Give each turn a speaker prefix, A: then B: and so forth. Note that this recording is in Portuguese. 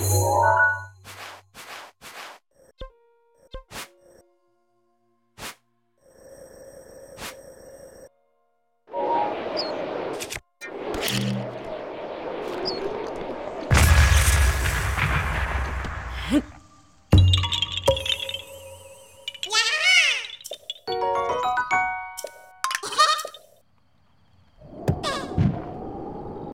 A: Música